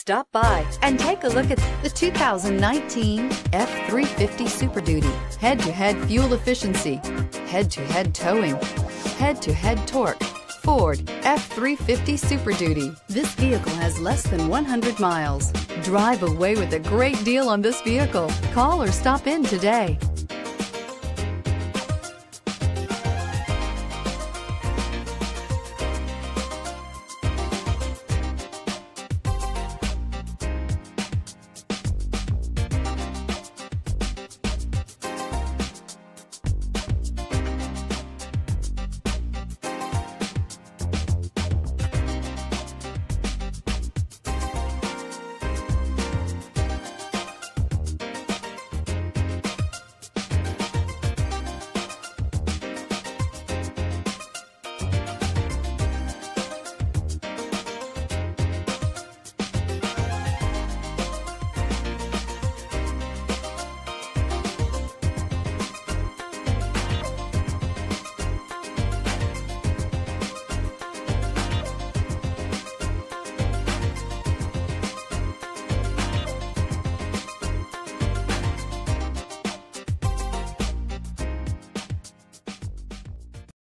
Stop by and take a look at the 2019 F-350 Super Duty. Head-to-head fuel efficiency, head-to-head towing, head-to-head torque. Ford F-350 Super Duty. This vehicle has less than 100 miles. Drive away with a great deal on this vehicle. Call or stop in today.